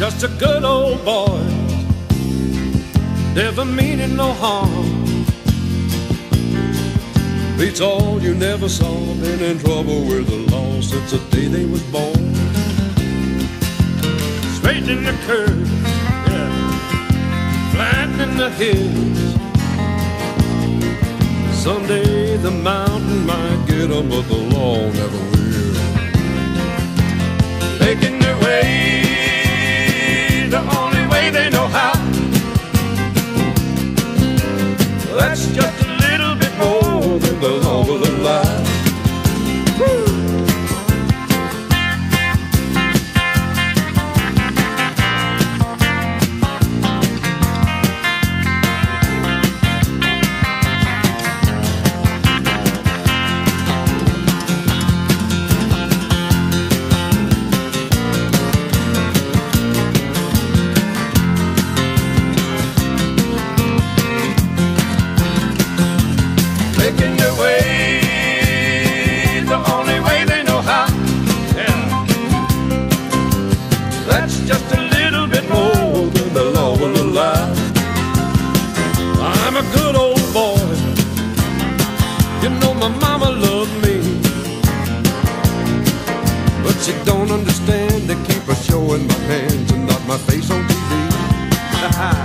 just a good old boy, never meaning no harm. Beats all you never saw, been in trouble with the law since the day they was born. Straight in the curve, yeah, flat in the hills. Someday the mountain might get 'em, but the law never will. That's just understand. They keep a showing my hands and not my face on